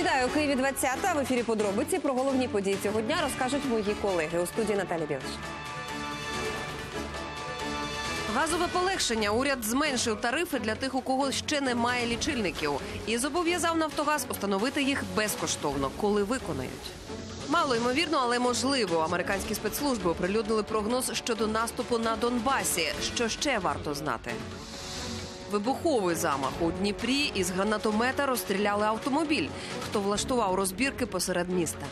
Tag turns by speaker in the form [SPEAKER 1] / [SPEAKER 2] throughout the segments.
[SPEAKER 1] Вітаю Києві 20 В ефірі подробиці про головні події цього дня розкажуть мої колеги у студії Наталі Білиш. Газове полегшення. Уряд зменшив тарифи для тих, у кого ще немає лічильників, і зобов'язав Нафтогаз установити їх безкоштовно, коли виконають. Мало ймовірно, але можливо. Американські спецслужби оприлюднили прогноз щодо наступу на Донбасі. Що ще варто знати? Вибуховий замах у Дніпрі із гранатомета розстріляли автомобіль. Хто влаштував розбірки посеред міста?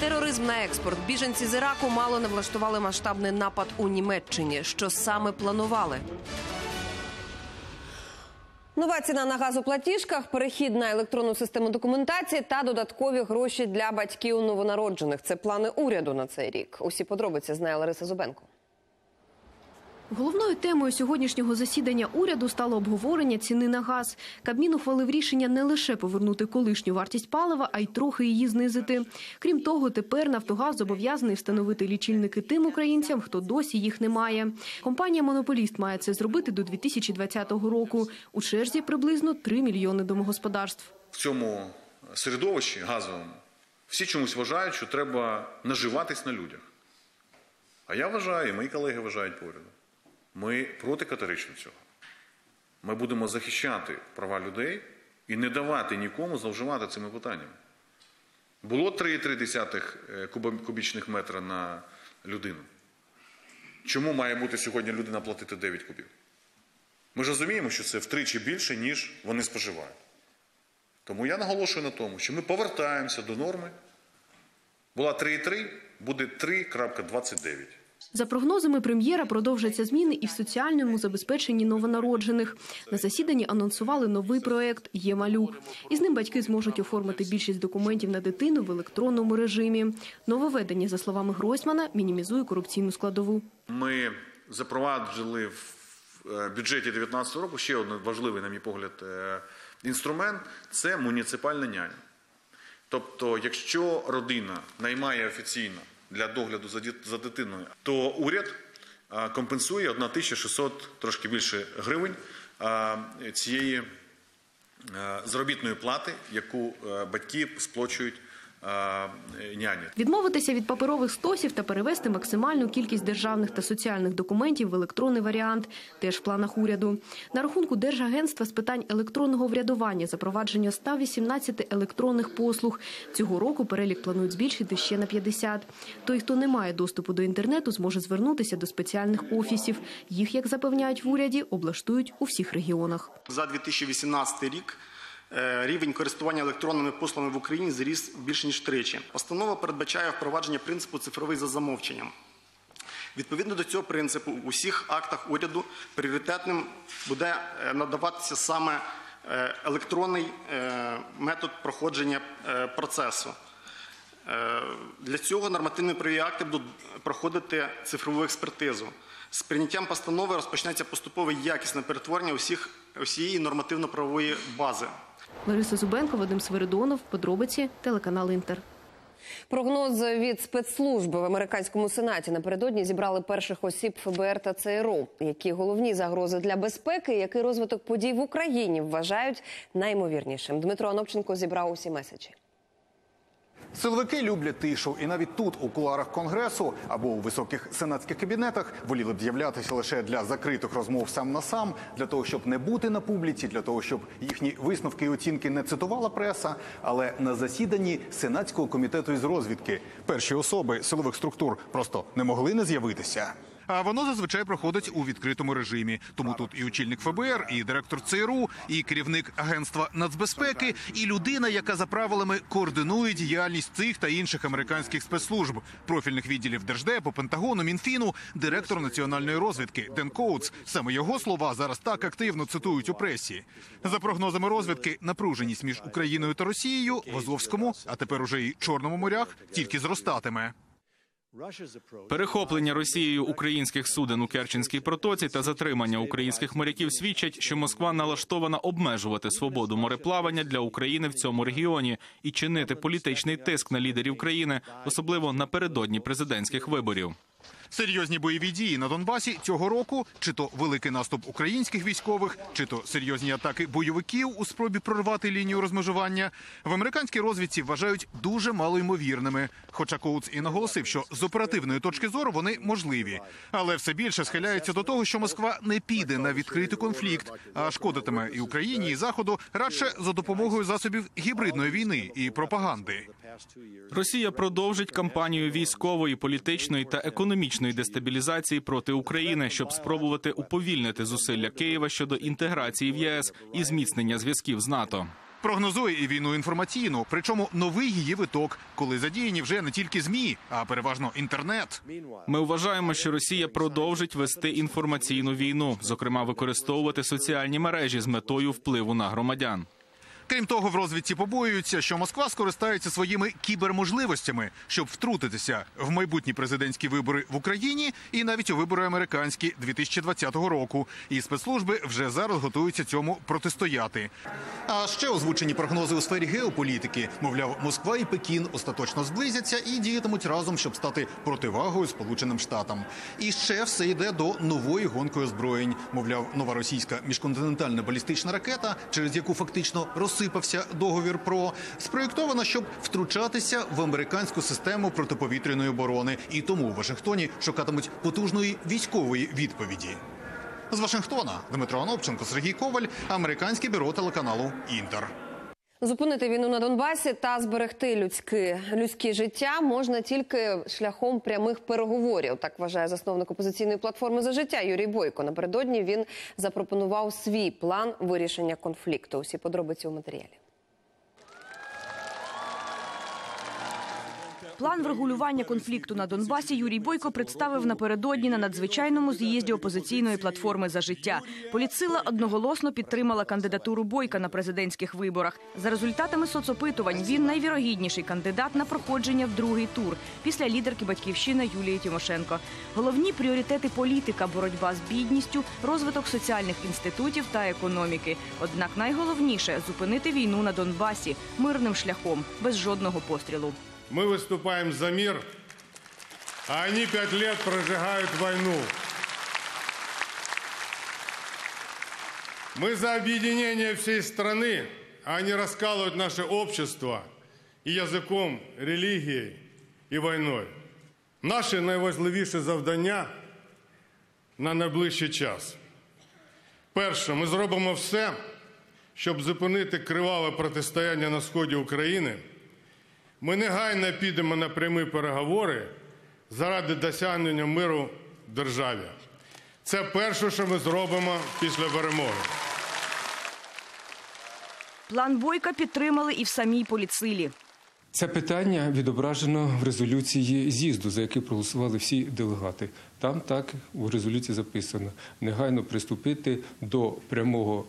[SPEAKER 1] Тероризм на експорт. Біженці з Іраку мало не влаштували масштабний напад у Німеччині. Що саме планували? Нова ціна на газоплатіжках, перехід на електронну систему документації та додаткові гроші для батьків новонароджених. Це плани уряду на цей рік. Усі подробиці знає Лариса Зубенко.
[SPEAKER 2] Головною темою сьогоднішнього засідання уряду стало обговорення ціни на газ. Кабмін ухвалив рішення не лише повернути колишню вартість палива, а й трохи її знизити. Крім того, тепер Нафтогаз зобов'язаний встановити лічильники тим українцям, хто досі їх не має. Компанія Монополіст має це зробити до 2020 року. У черзі приблизно 3 мільйони домогосподарств.
[SPEAKER 3] в цьому середовищі газовому всі чомусь вважають, що треба наживатись на людях. А я вважаю, і мої колеги вважають поряду. Ми проти категорично цього. Ми будемо захищати права людей і не давати нікому зловживати цими питаннями. Було 3,3 е, кубічних метра на людину. Чому має бути сьогодні людина платити 9 кубів? Ми ж розуміємо, що це втричі більше, ніж вони споживають. Тому я наголошую на тому, що ми повертаємося до норми. Була 3,3, буде 3,29.
[SPEAKER 2] За прогнозами прем'єра продовжаться зміни і в соціальному забезпеченні новонароджених. На засіданні анонсували новий проект «Є-малюк». Із ним батьки зможуть оформити більшість документів на дитину в електронному режимі. Нововведення, за словами Гройсмана, мінімізує корупційну складову.
[SPEAKER 3] Ми запровадили в е, бюджеті 2019 року ще один важливий, на мій погляд, е, інструмент це муніципальна няня. Тобто, якщо родина наймає офіційно для догляду за дитиною, то уряд компенсує 1600 трошки більше гривень цієї заробітної плати, яку батьки сплачують е, няні.
[SPEAKER 2] Відмовитися від паперових стосів та перевести максимальну кількість державних та соціальних документів в електронний варіант теж в планах уряду. На рахунку Держагентства з питань електронного врядування запровадження 118 електронних послуг. Цього року перелік планують збільшити ще на 50. Той, хто не має доступу до інтернету, зможе звернутися до спеціальних офісів. Їх, як запевняють в уряді, облаштують у всіх регіонах.
[SPEAKER 4] За 2018 рік е, рівень користування електронними послугами в Україні зріс більше ніж тричі. Постанова передбачає впровадження принципу цифровий за замовченням. Відповідно до цього принципу, у всіх актах уряду пріоритетним буде е, надаватися саме е, електронний е, метод проходження е, процесу. Е, Для цього нормативні правові акти будуть проходити цифрову експертизу. З прийняттям постанови розпочнеться поступове якісне перетворення усіх, усієї нормативно-правової бази.
[SPEAKER 2] Лариса Зубенко, Вадим Свиридонов. Подробиці телеканал Інтер.
[SPEAKER 1] Прогноз від спецслужби в американському сенаті напередодні зібрали перших осіб ФБР та ЦРУ. Які головні загрози для безпеки, який розвиток подій в Україні вважають наймовірнішим. Дмитро Анопченко зібрав усі меседжі.
[SPEAKER 5] Силовики люблять тишу, і навіть тут, у куларах конгресу або у високих сенатських кабінетах, воліли б з'являтися лише для закритих розмов сам на сам, для того, щоб не бути на публіці, для того, щоб їхні висновки і оцінки не цитувала преса. Але на засіданні сенатського комітету із розвідки перші особи силових структур просто не могли не з'явитися.
[SPEAKER 6] А воно зазвичай проходить у відкритому режимі. Тому тут і очільник ФБР, і директор ЦРУ, і керівник агентства нацбезпеки, і людина, яка за правилами координує діяльність цих та інших американських спецслужб, профільних відділів Держдепу, Пентагону, Мінфіну, директор національної розвідки Ден Коутс. Саме його слова зараз так активно цитують у пресі. За прогнозами розвідки, напруженість між Україною та Росією в Азовському, а тепер уже й Чорному морях, тільки зростатиме.
[SPEAKER 7] Перехоплення Росією українських суден у Керченській протоці та затримання українських моряків свідчать, що Москва налаштована обмежувати свободу мореплавання для України в цьому регіоні і чинити політичний тиск на лідерів країни, особливо напередодні президентських виборів.
[SPEAKER 6] Серйозні бойові дії на Донбасі цього року, чи то великий наступ українських військових, чи то серйозні атаки бойовиків у спробі прорвати лінію розмежування, в американській розвідці вважають дуже малоймовірними. Хоча Коутс і наголосив, що з оперативної точки зору вони можливі, але все більше схиляється до того, що Москва не піде на відкритий конфлікт, а шкодитиме і Україні, і Заходу радше за допомогою засобів гібридної війни і пропаганди.
[SPEAKER 8] Росія продовжить кампанію військової, політичної та економічної дестабілізації проти України, щоб спробувати уповільнити зусилля Києва щодо інтеграції в ЄС і зміцнення зв'язків з НАТО.
[SPEAKER 6] Прогнозує і війну інформаційну, причому новий її виток, коли задіяні вже не тільки змі, а переважно інтернет.
[SPEAKER 8] Ми вважаємо, що Росія продовжить вести інформаційну війну, зокрема використовувати соціальні мережі з метою впливу на громадян.
[SPEAKER 6] Крім того, в розвідці побоюються, що Москва скористається своїми кіберможливостями, щоб втрутитися в майбутні президентські вибори в Україні і навіть у вибори американські 2020 року. І спецслужби вже зараз готуються цьому протистояти. А ще озвучені прогнози у сфері геополітики. Мовляв, Москва і Пекін остаточно зблизяться і діятимуть разом, щоб стати противагою Сполученим Штатам. І ще все йде до нової гонки озброєнь. Мовляв, нова російська міжконтинентальна балістична ракета, через яку фактично розсипався договір про спроєктована, щоб втручатися в американську систему протиповітряної оборони. І тому у Вашингтоні шукатимуть потужної військової відповіді. З Вашингтона Дмитро Анопченко, Сергій Коваль, американське бюро телеканалу Інтер.
[SPEAKER 1] Зупинити війну на Донбасі та зберегти людське людське життя можна тільки шляхом прямих переговорів. Так вважає засновник опозиційної платформи за життя Юрій Бойко. Напередодні він запропонував свій план вирішення конфлікту. Усі подробиці у матеріалі.
[SPEAKER 9] План врегулювання конфлікту на Донбасі Юрій Бойко представив напередодні на надзвичайному з'їзді опозиційної платформи за життя. Політсила одноголосно підтримала кандидатуру Бойка на президентських виборах. За результатами соцопитувань він найвірогідніший кандидат на проходження в другий тур після лідерки батьківщини Юлії Тимошенко. Головні пріоритети політика боротьба з бідністю, розвиток соціальних інститутів та економіки. Однак найголовніше зупинити війну на Донбасі мирним шляхом, без жодного пострілу.
[SPEAKER 10] Мы выступаем за мир, а они пять лет прожигают войну. Мы за объединение всей страны, а они раскалывают наше общество и языком, религией и войной. Наше найважливіше завдання на найближчий час. Перше, ми зробимо все, щоб зупинити криваве протистояння на сході України. Ми негайно підемо на прямі переговори заради досягнення миру в державі. Це перше, що ми зробимо після перемоги.
[SPEAKER 9] План Бойка підтримали і в самій політсилі.
[SPEAKER 11] Це питання відображено в резолюції з'їзду, за який проголосували всі делегати. Там так у резолюції записано негайно приступити до прямого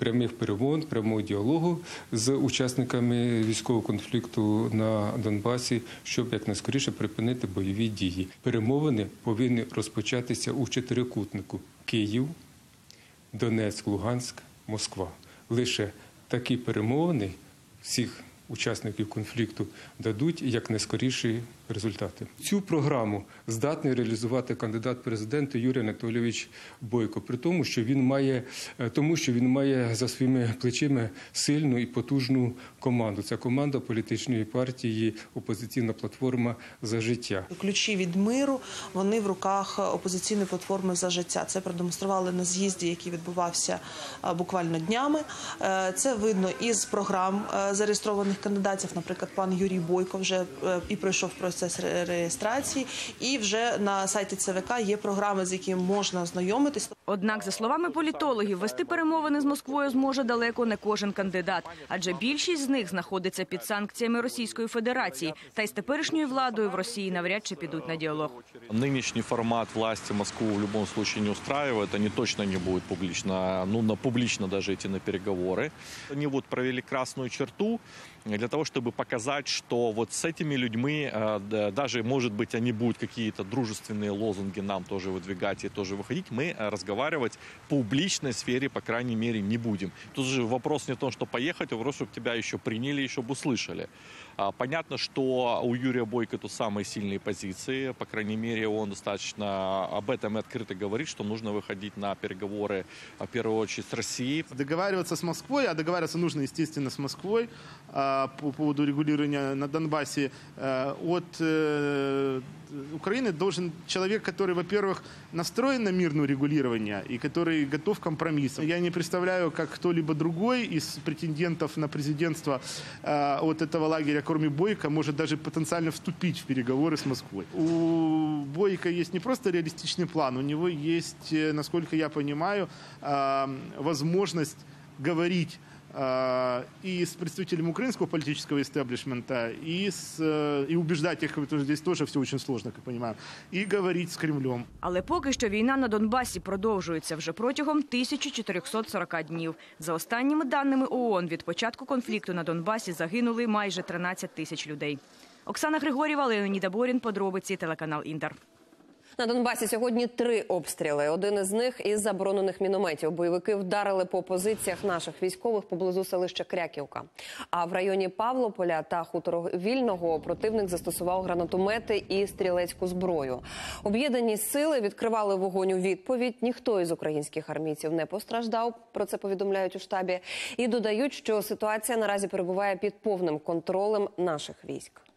[SPEAKER 11] прямих перемовин, прямого діалогу з учасниками військового конфлікту на Донбасі, щоб якнайскоріше припинити бойові дії. Перемовини повинні розпочатися у чотирикутнику: Київ, Донецьк, Луганськ, Москва. Лише такі перемовини всіх учасників конфлікту дадуть якнайскоріші результати. Цю програму здатний реалізувати кандидат в президенти Юрій Анатолійович Бойко, при тому, що він має е, тому, що він має за своїми плечима сильну і потужну команду. Це команда політичної партії Опозиційна платформа за життя.
[SPEAKER 12] Ключі від миру вони в руках опозиційної платформи за життя. Це продемонстрували на з'їзді, який відбувався буквально днями. Е, Це видно із програм е, зареєстрованих кандидатів. Наприклад, пан Юрій Бойко вже е, і пройшов процес ре- реєстрації, і вже на сайті ЦВК є програми, з якими можна ознайомитись.
[SPEAKER 9] Однак, за словами політологів, вести перемовини з Москвою зможе далеко не кожен кандидат, адже більшість з них знаходиться під санкціями Російської Федерації, та й з теперішньою владою в Росії навряд чи підуть на діалог.
[SPEAKER 13] Нынешний формат власти Москву в любом случае не устраивает. Они точно не будут публично, ну, на публично даже идти на переговоры. Они вот провели красную черту для того, чтобы показать, что вот с этими людьми э, да, даже, может быть, они будут какие-то дружественные лозунги нам тоже выдвигать и тоже выходить, мы э, разговаривать в публичной сфере, по крайней мере, не будем. Тут же вопрос не в том, что поехать, а вопрос, чтобы тебя еще приняли, еще бы услышали. А, Понятно, что у Юрия Бойко тут самые сильные позиции. По крайней мере, он достаточно об этом и открыто говорит, что нужно выходить на переговоры, а, в первую очередь, с Россией.
[SPEAKER 14] договариваться с Москвой, а договариваться нужно, естественно, с Москвой а, по поводу регулирования на Донбассе. А, От э, Украины должен человек, который, во-первых, настроен на мирное регулирование и который готов к компромиссам. Я не представляю, как кто-либо другой из претендентов на президентство а, от этого лагеря, кроме Бойко, может даже потенциально вступить в переговоры с Москвой. У Бойко есть не просто реалистичный план, у него есть, э, насколько я понимаю, а, возможность говорить и с представителями украинского политического истеблишмента, и, с, э, и убеждать их, потому что здесь тоже все очень сложно, как понимаю, и говорить с Кремлем.
[SPEAKER 9] Але поки що війна на Донбасі продовжується вже протягом 1440 днів. За останніми даними ООН, від початку конфлікту на Донбасі загинули майже 13 тисяч людей. Оксана Григорєва, Леоніда Борін, подробиці, телеканал Інтер.
[SPEAKER 1] На Донбасі сьогодні три обстріли. Один із них із заборонених мінометів. Бойовики вдарили по позиціях наших військових поблизу селища Кряківка. А в районі Павлополя та Хуторовільного противник застосував гранатомети і стрілецьку зброю. Об'єднані сили відкривали вогонь у відповідь. Ніхто із українських армійців не постраждав. Про це повідомляють у штабі. І додають, що ситуація наразі перебуває під повним контролем наших військ.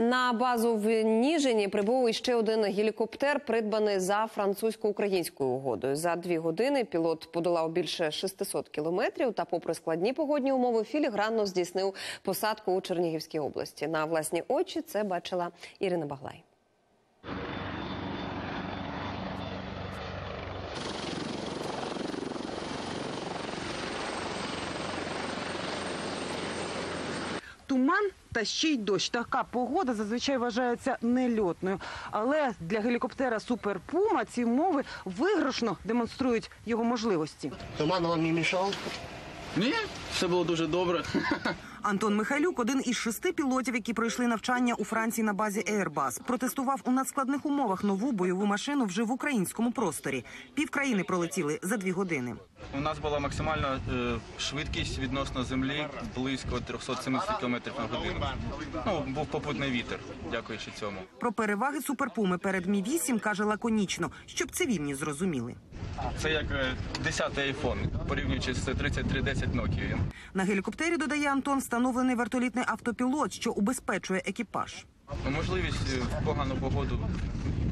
[SPEAKER 1] На базу в Ніжині прибув іще один гелікоптер, придбаний за французько-українською угодою. За дві години пілот подолав більше 600 кілометрів. Та, попри складні погодні умови, філігранно здійснив посадку у Чернігівській області. На власні очі це бачила Ірина Баглай.
[SPEAKER 15] Туман та ще й дощ. Така погода зазвичай вважається нельотною. Але для гелікоптера Супер Пума ці умови виграшно демонструють його можливості.
[SPEAKER 16] Туман вам не мішав?
[SPEAKER 17] Ні, все було дуже добре.
[SPEAKER 15] Антон Михайлюк один із шести пілотів, які пройшли навчання у Франції на базі Airbus. Протестував у надскладних умовах нову бойову машину вже в українському просторі. Півкраїни пролетіли за дві години.
[SPEAKER 17] У нас була максимальна е, швидкість відносно землі близько 370 км на годину. Ну, був попутний вітер, дякуючи цьому.
[SPEAKER 15] Про переваги суперпуми перед Мі 8 каже лаконічно, щоб цивільні зрозуміли.
[SPEAKER 17] Це як е, 10-й айфон, порівнюючи з 3310 Nokia.
[SPEAKER 15] На гелікоптері додає Антон встановлений вертолітний автопілот, що убезпечує екіпаж.
[SPEAKER 17] Ну, Можливість е, в погану погоду е,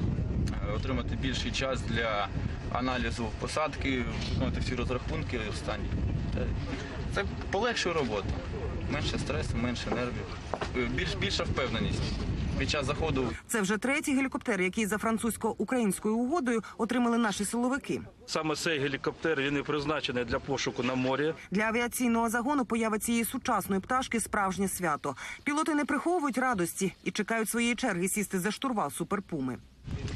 [SPEAKER 17] отримати більший час для аналізу посадки, виконати всі розрахунки останні. Це полегшує роботу. Менше стресу, менше нервів, більш, більша впевненість під час заходу
[SPEAKER 15] Це вже третій гелікоптер, який за французько-українською угодою отримали наші силовики.
[SPEAKER 18] Саме цей гелікоптер він і призначений для пошуку на морі.
[SPEAKER 15] Для авіаційного загону поява цієї сучасної пташки справжнє свято. Пілоти не приховують радості і чекають своєї черги сісти за штурвал суперпуми.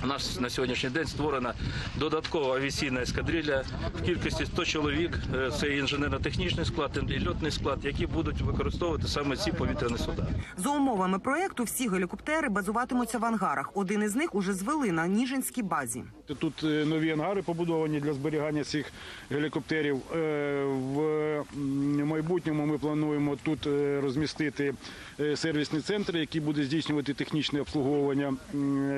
[SPEAKER 18] У нас на сьогоднішній день створена додаткова авіаційна ескадрилля в кількості 100 чоловік. Е, Це інженерно-технічний склад, і льотний склад, які будуть використовувати саме ці повітряні суда.
[SPEAKER 15] За умовами проекту всі гелікоптери базуватимуться в ангарах. Один із них уже звели на Ніжинській базі.
[SPEAKER 19] Тут е, нові ангари побудовані для зберігання цих гелікоптерів. Е, В майбутньому ми плануємо тут е, розмістити е, сервісний центр, який буде здійснювати технічне обслуговування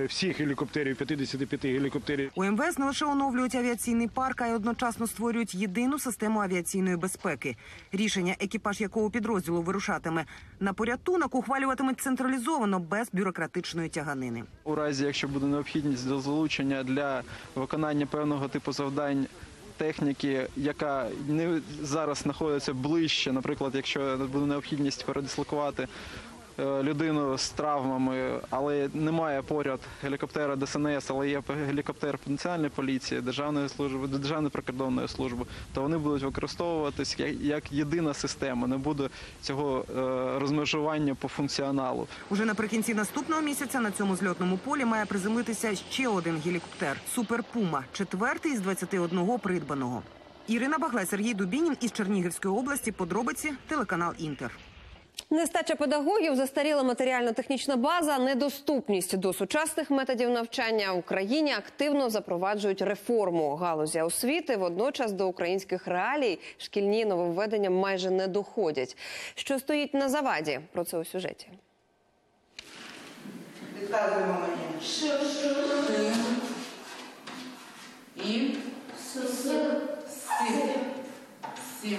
[SPEAKER 19] всіх гелікоптерів, 55 гелікоптерів.
[SPEAKER 15] У МВС не лише оновлюють авіаційний парк, а й одночасно створюють єдину систему авіаційної безпеки. Рішення, екіпаж якого підрозділу вирушатиме на порятунок, ухвалюватимуть централізовано без бюрократичної тяганини.
[SPEAKER 20] У разі, якщо буде необхідність до залучення для виконання певного типу завдань техніки, яка не зараз знаходиться ближче, наприклад, якщо буде необхідність передислокувати людину з травмами, але немає поряд гелікоптера ДСНС, але є гелікоптер національної поліції, державної служби, державної прикордонної служби, то вони будуть використовуватись як, єдина система. Не буде цього е, розмежування по функціоналу.
[SPEAKER 15] Уже наприкінці наступного місяця на цьому зльотному полі має приземлитися ще один гелікоптер Супер Пума, четвертий з 21 придбаного. Ірина Баглай, Сергій Дубінін із Чернігівської області. Подробиці телеканал Інтер.
[SPEAKER 1] Нестача педагогів, застаріла матеріально-технічна база, недоступність до сучасних методів навчання в Україні активно запроваджують реформу галузі освіти. Водночас до українських реалій шкільні нововведення майже не доходять. Що стоїть на заваді? Про це у сюжеті.
[SPEAKER 16] Відказуємо мені. І? Сім. Сім.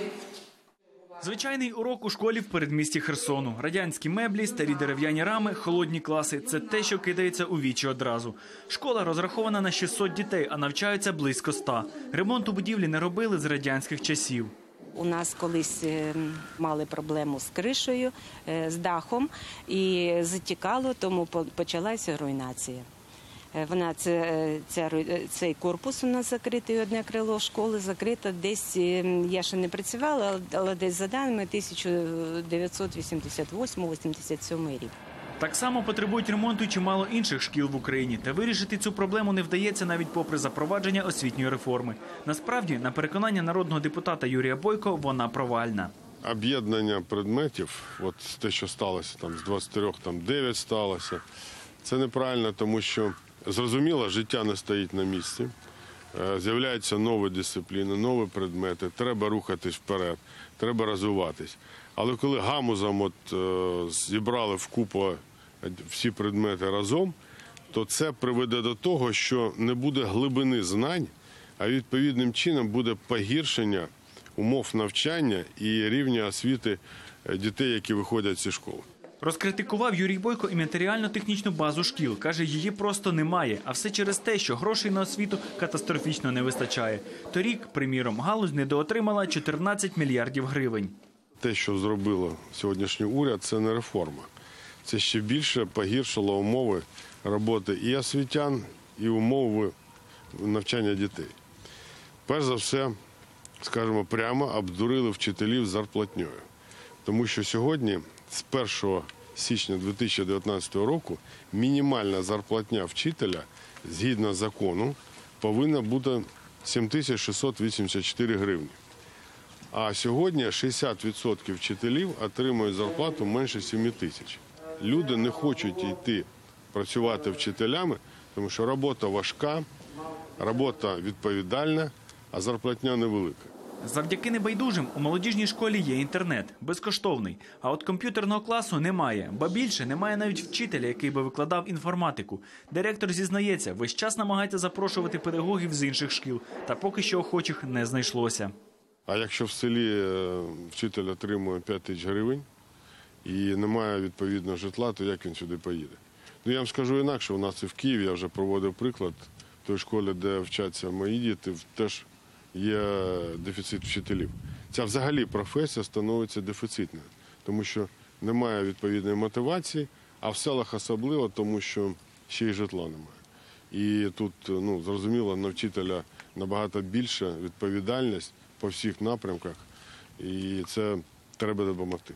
[SPEAKER 21] Звичайний урок у школі в передмісті Херсону. Радянські меблі, старі дерев'яні рами, холодні класи це те, що кидається у вічі одразу. Школа розрахована на 600 дітей, а навчаються близько 100. Ремонт у будівлі не робили з радянських часів.
[SPEAKER 22] У нас колись е, мали проблему з кришею, е, з дахом і затікало, тому почалася руйнація. Е, Вона це, е, ця, е, цей корпус у нас закритий, одне крило школи закрито десь. Я ще не працювала, але десь за даними 1988-87 рік.
[SPEAKER 21] Так само потребують ремонту чимало інших шкіл в Україні. Та вирішити цю проблему не вдається навіть попри запровадження освітньої реформи. Насправді, на переконання народного депутата Юрія Бойко, вона провальна.
[SPEAKER 10] об'єднання предметів, от те, що сталося там з 23, там 9 сталося, це неправильно, тому що зрозуміло, життя не стоїть на місці. Е, З'являються нові дисципліни, нові предмети. Треба рухатись вперед, треба розвиватись. Але коли гамузом от, е, зібрали вкупу всі предмети разом, то це приведе до того, що не буде глибини знань, а відповідним чином буде погіршення умов навчання і рівня освіти е, дітей, які виходять зі школи.
[SPEAKER 21] Розкритикував Юрій Бойко і матеріально-технічну базу шкіл. Каже, її просто немає. А все через те, що грошей на освіту катастрофічно не вистачає. Торік, приміром, галузь недоотримала 14 мільярдів гривень.
[SPEAKER 10] Те, що зробило сьогоднішній уряд, це не реформа. Це ще більше погіршило умови роботи і освітян, і умови навчання дітей. Перш за все, скажімо прямо, обдурили вчителів зарплатньою. Тому що сьогодні, з 1 січня 2019 року, мінімальна зарплатня вчителя згідно закону повинна бути 7684 гривні. А сьогодні 60% вчителів отримують зарплату менше 7 тисяч. Люди не хочуть йти працювати вчителями, тому що робота важка, робота відповідальна, а зарплатня невелика.
[SPEAKER 21] Завдяки небайдужим у молодіжній школі є інтернет, безкоштовний. А от комп'ютерного класу немає. Ба більше немає навіть вчителя, який би викладав інформатику. Директор зізнається, весь час намагається запрошувати педагогів з інших шкіл, та поки що охочих не знайшлося.
[SPEAKER 10] А якщо в селі е, вчитель отримує 5 тисяч гривень і немає відповідного житла, то як він сюди поїде? Ну я вам скажу інакше, у нас і в Києві я вже проводив приклад в той школі, де вчаться мої діти, теж є дефіцит вчителів. Ця взагалі професія становиться дефіцитною, тому що немає відповідної мотивації, а в селах особливо, тому що ще й житла немає. І тут ну, зрозуміло, на вчителя набагато більша відповідальність по всіх напрямках, і це треба допомогти.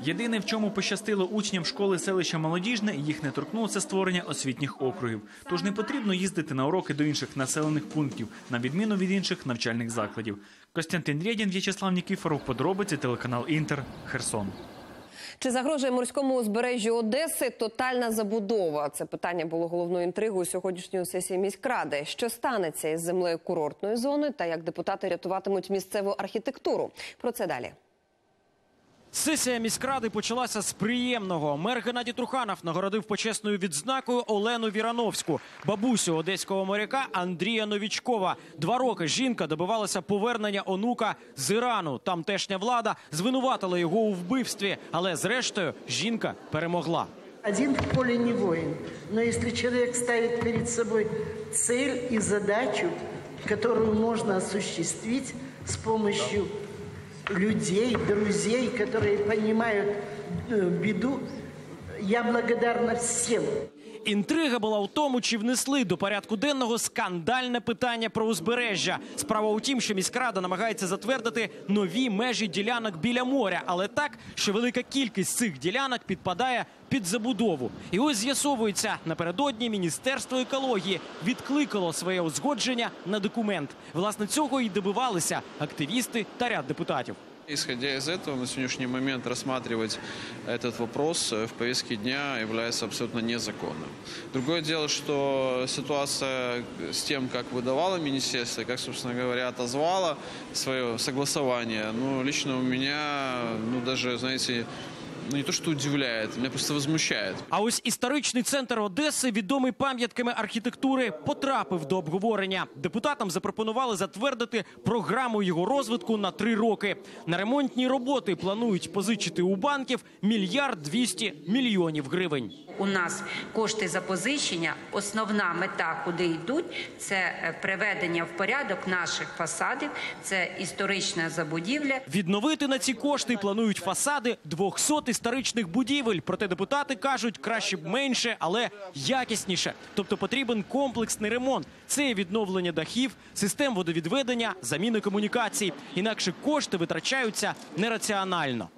[SPEAKER 21] Єдине, в чому пощастило учням школи селища Молодіжне, їх не торкнулося створення освітніх округів. Тож не потрібно їздити на уроки до інших населених пунктів, на відміну від інших навчальних закладів. Костянтин Рєдін, В'ячеслав Нікіфоров, подробиці, телеканал Інтер, Херсон.
[SPEAKER 1] Чи загрожує морському узбережжю Одеси тотальна забудова? Це питання було головною інтригою сьогоднішньої сесії міськради. Що станеться із землею курортної зони та як депутати рятуватимуть місцеву архітектуру? Про це далі.
[SPEAKER 23] Сесія міськради почалася з приємного. Мер Геннадій Труханов нагородив почесною відзнакою Олену Вірановську, бабусю одеського моряка Андрія Новічкова. Два роки жінка добивалася повернення онука з Ірану. Тамтешня влада звинуватила його у вбивстві, але зрештою жінка перемогла.
[SPEAKER 24] Один в поле не воин. Но если человек ставит перед собой цель и задачу, которую можно осуществить с помощью людей, друзей, которые понимают э, беду, я благодарна всем.
[SPEAKER 23] Інтрига була у тому, чи внесли до порядку денного скандальне питання про узбережжя. Справа у тім, що міськрада намагається затвердити нові межі ділянок біля моря, але так, що велика кількість цих ділянок підпадає під забудову. І ось з'ясовується, напередодні міністерство екології відкликало своє узгодження на документ. Власне цього і добивалися активісти та ряд депутатів.
[SPEAKER 25] Исходя из этого, на сегодняшний момент рассматривать этот вопрос э, в повестке дня является абсолютно незаконным. Другое дело, что ситуация с тем, как выдавало министерство, как, собственно говоря, отозвало свое согласование, ну, лично у меня, ну, даже, знаете, ну, не то, что удивляет, меня просто возмущает.
[SPEAKER 23] А ось історичний центр Одеси, відомий пам'ятками архітектури, потрапив до обговорення. Депутатам запропонували затвердити програму його розвитку на три роки. На ремонтні роботи планують позичити у банків мільярд двісті мільйонів гривень.
[SPEAKER 26] У нас кошти запозичення. Основна мета, куди йдуть, це е, приведення в порядок наших фасадів, це історична забудівля.
[SPEAKER 23] Відновити на ці кошти планують фасади 200 історичних будівель. Проте депутати кажуть, краще б менше, але якісніше. Тобто потрібен комплексний ремонт. Це відновлення дахів, систем водовідведення, заміни комунікацій. Інакше кошти витрачаються нераціонально.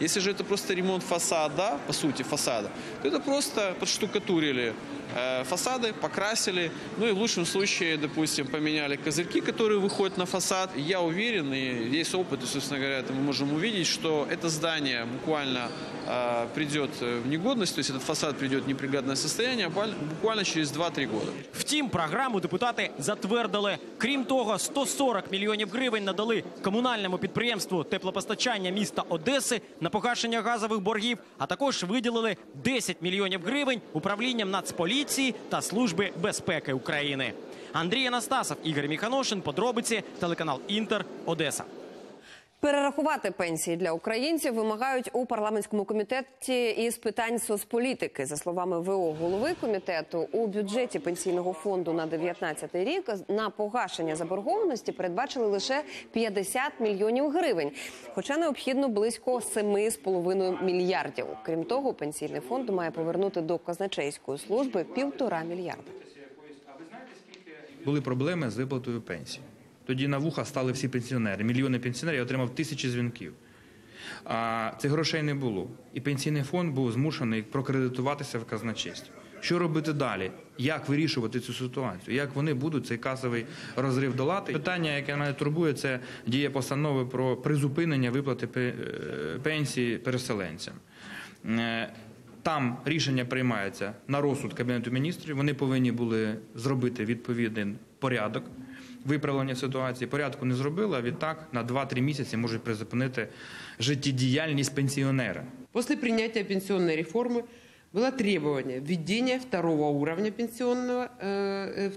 [SPEAKER 25] Если же это просто ремонт фасада, по сути фасада, то это просто подштукатурили э, фасады, покрасили, ну и в лучшем случае, допустим, поменяли козырьки, которые выходят на фасад. И я уверен, и есть опыт, и, собственно говоря, это мы можем увидеть, что это здание буквально э, придет в негодность, то есть этот фасад придет в непригодное состояние буквально- буквально через 2-3 года.
[SPEAKER 23] Втім, програму депутати затвердили. Крім того, 140 мільйонів гривень надали комунальному підприємству теплопостачання міста Одеси на погашення газових боргів, а також виділили 10 мільйонів гривень управлінням Нацполіції та Служби безпеки України. Андрій Анастасов, Ігор Міханошин, подробиці, телеканал Інтер, Одеса.
[SPEAKER 1] Перерахувати пенсії для українців вимагають у парламентському комітеті із питань соцполітики. За словами ВО голови комітету, у бюджеті пенсійного фонду на 2019 рік на погашення заборгованості передбачили лише 50 мільйонів гривень, хоча необхідно близько 7,5 мільярдів. Крім того, пенсійний фонд має повернути до казначейської служби півтора мільярда.
[SPEAKER 27] були проблеми з виплатою пенсії. Тоді на вуха стали всі пенсіонери. Мільйони пенсіонерів я отримав тисячі дзвінків. А цих грошей не було. І пенсійний фонд був змушений прокредитуватися в казначействі. Що робити далі? Як вирішувати цю ситуацію? Як вони будуть цей касовий розрив долати? Питання, яке мене турбує, це дія постанови про призупинення виплати е, пенсії переселенцям. Е, Там рішення приймається на розсуд Кабінету міністрів. Вони повинні були зробити відповідний порядок виправлення ситуації. Порядку не зробили, а відтак на 2-3 місяці можуть призупинити життєдіяльність пенсіонера.
[SPEAKER 28] После принятия пенсионной реформы было требование введения второго уровня пенсионного э, э,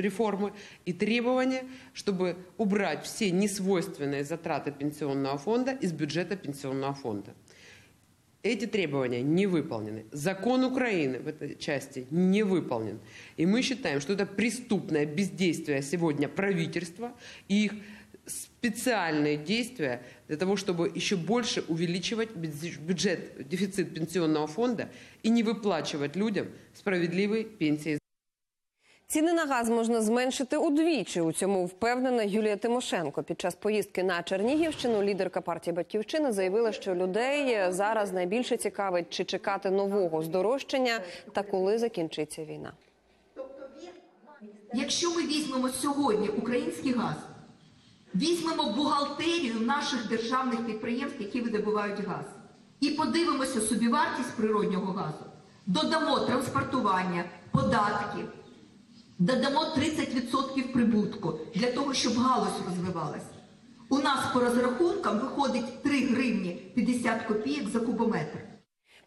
[SPEAKER 28] реформы и требование, чтобы убрать все несвойственные затраты пенсионного фонда из бюджета пенсионного фонда. Эти требования не выполнены. Закон Украины в этой части не выполнен. И мы считаем, что это преступное бездействие сегодня правительства и их специальные действия для того, чтобы еще больше увеличивать бюджет, дефицит пенсионного фонда и не выплачивать людям справедливые пенсии
[SPEAKER 1] Ціни на газ можна зменшити удвічі. У цьому впевнена Юлія Тимошенко. Під час поїздки на Чернігівщину лідерка партії Батьківщина заявила, що людей зараз найбільше цікавить, чи чекати нового здорожчання та коли закінчиться війна.
[SPEAKER 29] Якщо ми візьмемо сьогодні український газ, візьмемо бухгалтерію наших державних підприємств, які видобувають газ, і подивимося собівартість природнього газу, додамо транспортування, податки, додамо 30% прибутку для того, щоб галузь розвивалась. У нас по розрахункам виходить 3 гривні 50 копійок за кубометр.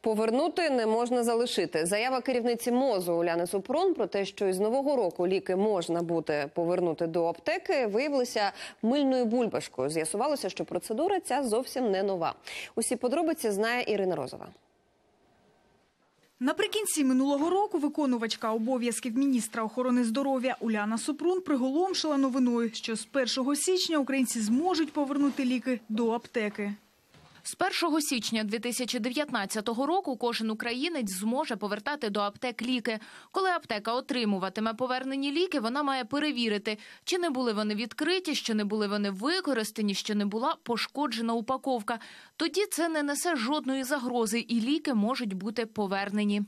[SPEAKER 1] Повернути не можна залишити. Заява керівниці МОЗу Уляни Супрун про те, що із нового року ліки можна буде повернути до аптеки, виявилася мильною бульбашкою. З'ясувалося, що процедура ця зовсім не нова. Усі подробиці знає Ірина Розова.
[SPEAKER 30] Наприкінці минулого року виконувачка обов'язків міністра охорони здоров'я Уляна Супрун приголомшила новиною, що з 1 січня українці зможуть повернути ліки до аптеки.
[SPEAKER 31] З 1 січня 2019 року кожен українець зможе повертати до аптек ліки. Коли аптека отримуватиме повернені ліки, вона має перевірити, чи не були вони відкриті, чи не були вони використані, чи не була пошкоджена упаковка. Тоді це не несе жодної загрози, і ліки можуть бути повернені.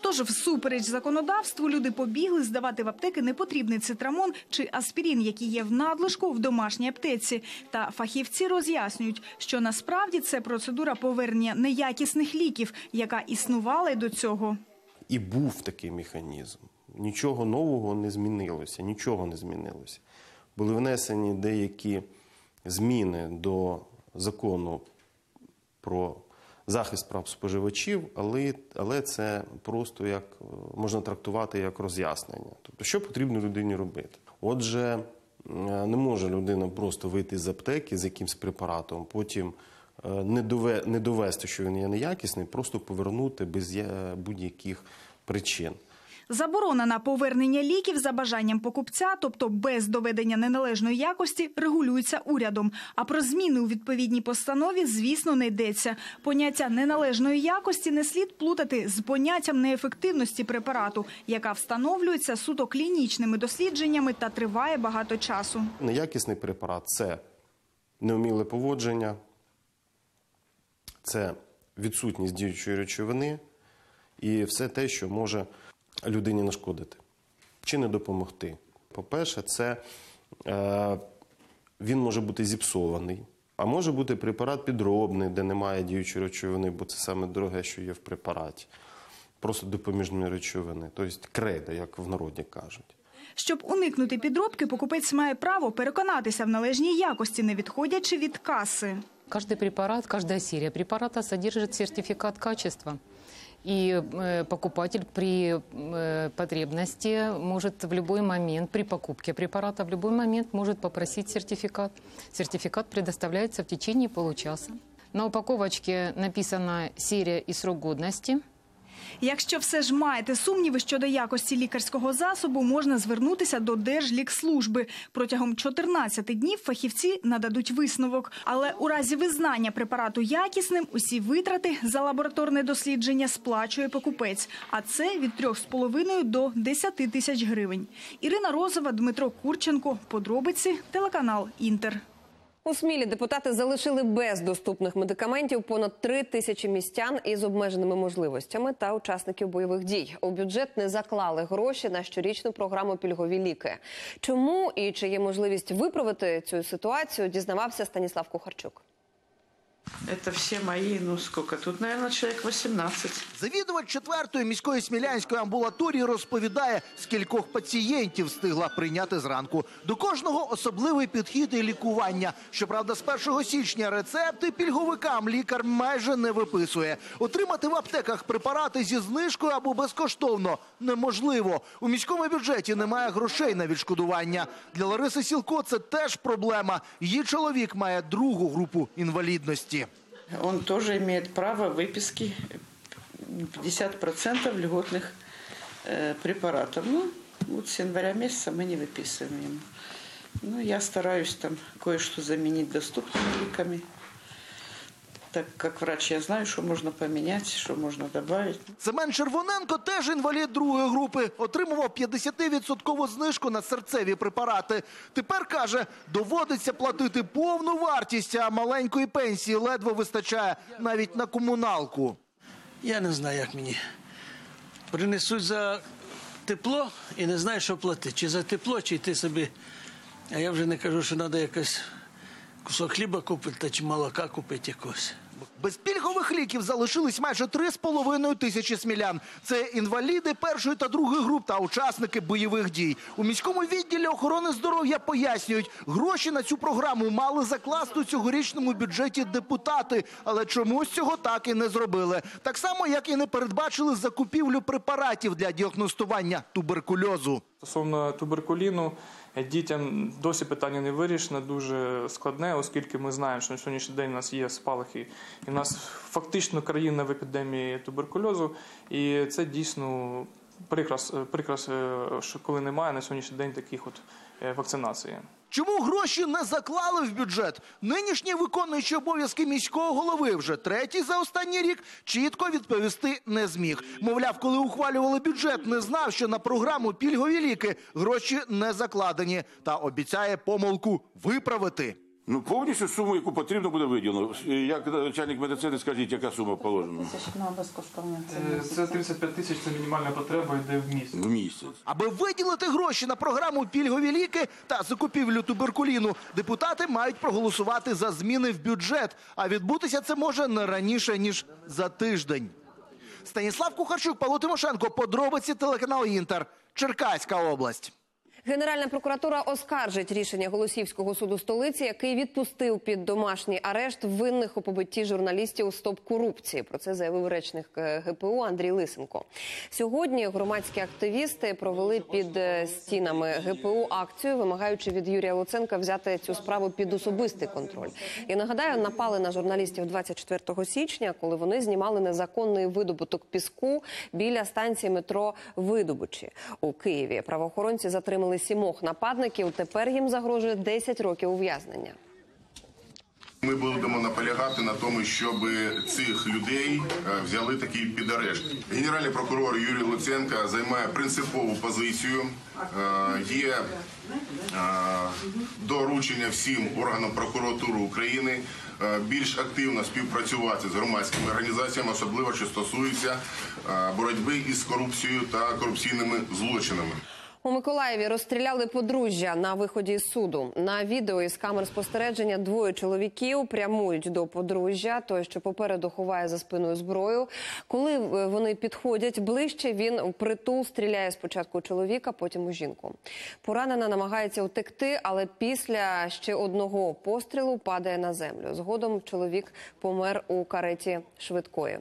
[SPEAKER 30] Тож, всупереч законодавству, люди побігли здавати в аптеки непотрібний цитрамон чи аспірін, які є в надлишку в домашній аптеці. Та фахівці роз'яснюють, що насправді це процедура повернення неякісних ліків, яка існувала й до цього.
[SPEAKER 32] І був такий механізм. Нічого нового не змінилося, нічого не змінилося. Були внесені деякі зміни до закону про захист прав споживачів, але, але це просто як е, можна трактувати як роз'яснення. Тобто, що потрібно людині робити? Отже, е, не може людина просто вийти з аптеки з якимсь препаратом, потім е, не, дове, не довести, що він є неякісний, просто повернути без будь-яких причин.
[SPEAKER 30] Заборона на повернення ліків за бажанням покупця, тобто без доведення неналежної якості, регулюється урядом. А про зміни у відповідній постанові, звісно, не йдеться. Поняття неналежної якості не слід плутати з поняттям неефективності препарату, яка встановлюється суто клінічними дослідженнями та триває багато часу.
[SPEAKER 32] Неякісний препарат це неуміле поводження, це відсутність діючої речовини і все те, що може людині нашкодити чи не допомогти. По-перше, це е, він може бути зіпсований, а може бути препарат підробний, де немає діючої речовини, бо це саме дороге, що є в препараті. Просто допоміжні речовини, тобто кредо, як в народі кажуть.
[SPEAKER 30] Щоб уникнути підробки, покупець має право переконатися в належній якості, не відходячи від каси.
[SPEAKER 31] Каждый препарат, каждая серия препарата содержит сертификат качества. И э, покупатель при э, потребности может в любой момент, при покупке препарата, в любой момент может попросить сертификат. Сертификат предоставляется в течение получаса. На упаковочке написана серия и срок годности.
[SPEAKER 30] Якщо все ж маєте сумніви щодо якості лікарського засобу, можна звернутися до Держлікслужби. Протягом 14 днів фахівці нададуть висновок. Але у разі визнання препарату якісним, усі витрати за лабораторне дослідження сплачує покупець. А це від 3,5 до 10 тисяч гривень. Ірина Розова, Дмитро Курченко. Подробиці телеканал Інтер.
[SPEAKER 1] У Смілі депутати залишили без доступних медикаментів понад три тисячі містян із обмеженими можливостями та учасників бойових дій. У бюджет не заклали гроші на щорічну програму пільгові ліки. Чому і чи є можливість виправити цю ситуацію? Дізнавався Станіслав Кухарчук.
[SPEAKER 33] Это все мои, ну сколько, тут, наверное, человек 18.
[SPEAKER 34] Завідувач четвертої міської смілянської амбулаторії розповідає, скількох пацієнтів встигла прийняти зранку. До кожного особливий підхід і лікування. Щоправда, з 1 січня рецепти пільговикам лікар майже не виписує. Отримати в аптеках препарати зі знижкою або безкоштовно неможливо. У міському бюджеті немає грошей на відшкодування. Для Лариси Сілко це теж проблема. Її чоловік має другу групу інвалідності.
[SPEAKER 33] Он тоже имеет право выписки 50% льготных э, препаратов. Ну, вот с января месяца мы не выписываем ему. Ну, я стараюсь там кое-что заменить доступными ликами. Так как врач я знаю, что можно поменять, что можно добавить.
[SPEAKER 34] Семен Червоненко теж інвалід другої групи. Отримував 50% знижку на серцеві препарати. Тепер каже, доводиться платити повну вартість, а маленької пенсії ледве вистачає навіть на комуналку.
[SPEAKER 35] Я не знаю, як мені. Принесуть за тепло і не знаю, що платити. Чи за тепло, чи йти собі. А я вже не кажу, що треба якось кусок хліба купити, та чи молока купити якось.
[SPEAKER 34] Без пільгових ліків залишились майже 3,5 тисячі смілян. Це інваліди першої та другої груп та учасники бойових дій. У міському відділі охорони здоров'я пояснюють, гроші на цю програму мали закласти у цьогорічному бюджеті депутати, але чомусь цього так і не зробили. Так само, як і не передбачили закупівлю препаратів для діагностування туберкульозу.
[SPEAKER 36] Стосовно туберкуліну, дітям досі питання не вирішено, дуже складне, оскільки ми знаємо, що на сьогоднішній день у нас є спалахи, і в нас фактично країна в епідемії туберкульозу, і це дійсно прикрас, прикрас, е, що коли немає на сьогоднішній день таких от е, вакцинацій.
[SPEAKER 34] Чому гроші не заклали в бюджет? Нинішній виконуючий обов'язки міського голови вже третій за останній рік чітко відповісти не зміг. Мовляв, коли ухвалювали бюджет, не знав, що на програму пільгові ліки гроші не закладені, та обіцяє помилку виправити.
[SPEAKER 37] Ну, повністю суму, яку потрібно буде виділено. Як начальник медицини, скажіть, яка сума положена?
[SPEAKER 38] на безкоштовні
[SPEAKER 36] Це 35 тисяч, це мінімальна потреба йде в місяць.
[SPEAKER 37] В місяць.
[SPEAKER 34] Аби виділити гроші на програму пільгові ліки та закупівлю туберкуліну, депутати мають проголосувати за зміни в бюджет. А відбутися це може не раніше ніж за тиждень. Станіслав Кухарчук, Павло Тимошенко, подробиці телеканал Інтер, Черкаська область.
[SPEAKER 1] Генеральна прокуратура оскаржить рішення Голосівського суду столиці, який відпустив під домашній арешт винних у побитті журналістів «Стоп корупції». Про це заявив речник е, ГПУ Андрій Лисенко. Сьогодні громадські активісти провели під е, стінами ГПУ акцію, вимагаючи від Юрія Луценка взяти цю справу під особистий контроль. І нагадаю, напали на журналістів 24 січня, коли вони знімали незаконний видобуток піску біля станції метро Видобичі у Києві. Правоохоронці затримали сімох нападників. Тепер їм загрожує 10 років ув'язнення.
[SPEAKER 39] Ми будемо наполягати на тому, щоб цих людей е, взяли такий під арешт. Генеральний прокурор Юрій Луценко займає принципову позицію. Е, Є е, доручення всім органам прокуратури України більш активно співпрацювати з громадськими організаціями, особливо що стосується боротьби із корупцією та корупційними злочинами.
[SPEAKER 1] У Миколаєві розстріляли подружжя на виході з суду. На відео із камер спостереження двоє чоловіків прямують до подружжя. Той, що попереду ховає за спиною зброю. Коли е, вони підходять ближче, він впритул стріляє спочатку чоловіка, потім у жінку. Поранена намагається утекти, але після ще одного пострілу падає на землю. Згодом чоловік помер у кареті швидкої.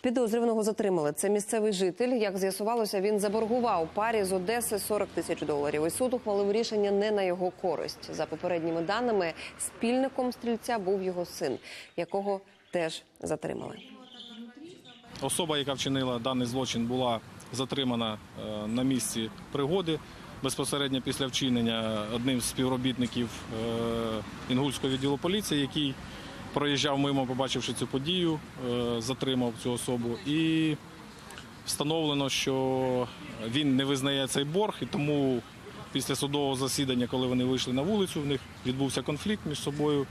[SPEAKER 1] Підозрюваного затримали. Це місцевий житель. Як з'ясувалося, він заборгував парі з Одеси 40 тисяч доларів. І суд ухвалив рішення не на його користь. За попередніми даними, спільником стрільця був його син, якого теж затримали.
[SPEAKER 40] Особа, яка вчинила даний злочин, була затримана е, на місці пригоди безпосередньо після вчинення одним з співробітників е, Інгульського відділу поліції, який проїжджав мимо, побачивши цю подію, е, затримав цю особу. І встановлено, що він не визнає цей борг, і тому після судового засідання, коли вони вийшли на вулицю, в них відбувся конфлікт між собою.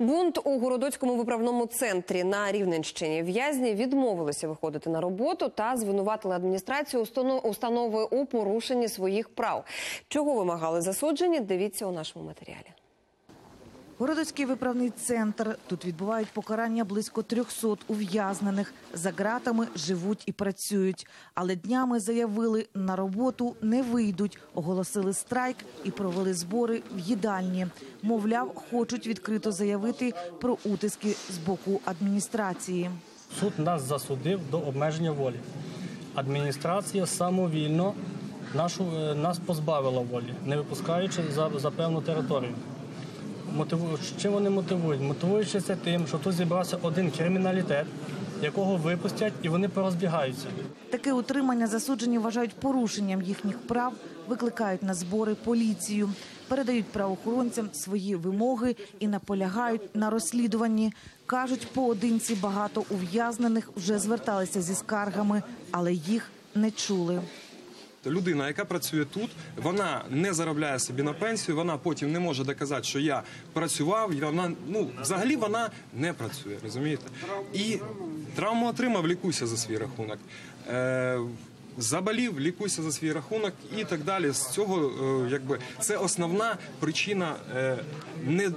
[SPEAKER 1] Бунт у городоцькому виправному центрі на Рівненщині. В'язні відмовилися виходити на роботу та звинуватили адміністрацію установ- установи у порушенні своїх прав. Чого вимагали засуджені? Дивіться у нашому матеріалі.
[SPEAKER 32] Городоцький виправний центр. Тут відбувають покарання близько 300 ув'язнених. За ґратами живуть і працюють. Але днями заявили, на роботу не вийдуть. Оголосили страйк і провели збори в їдальні. Мовляв, хочуть відкрито заявити про утиски з боку адміністрації.
[SPEAKER 41] Суд нас засудив до обмеження волі. Адміністрація самовільно е, нас позбавила волі, не випускаючи за певну територію. Мотиву... Чим вони мотивують? Мотивуючи це тим, що тут зібрався один криміналітет, якого випустять, і вони порозбігаються.
[SPEAKER 32] Таке утримання засуджені вважають порушенням їхніх прав, викликають на збори поліцію, передають правоохоронцям свої вимоги і наполягають на розслідуванні. Кажуть, поодинці багато ув'язнених вже зверталися зі скаргами, але їх не чули.
[SPEAKER 42] Людина, яка працює тут, вона не заробляє собі на пенсію. Вона потім не може доказати, що я працював. Вона ну взагалі вона не працює, розумієте? І травму отримав, лікуйся за свій рахунок. Е, Заболів, лікуйся за свій рахунок і так далі. З цього, е, якби це основна причина е,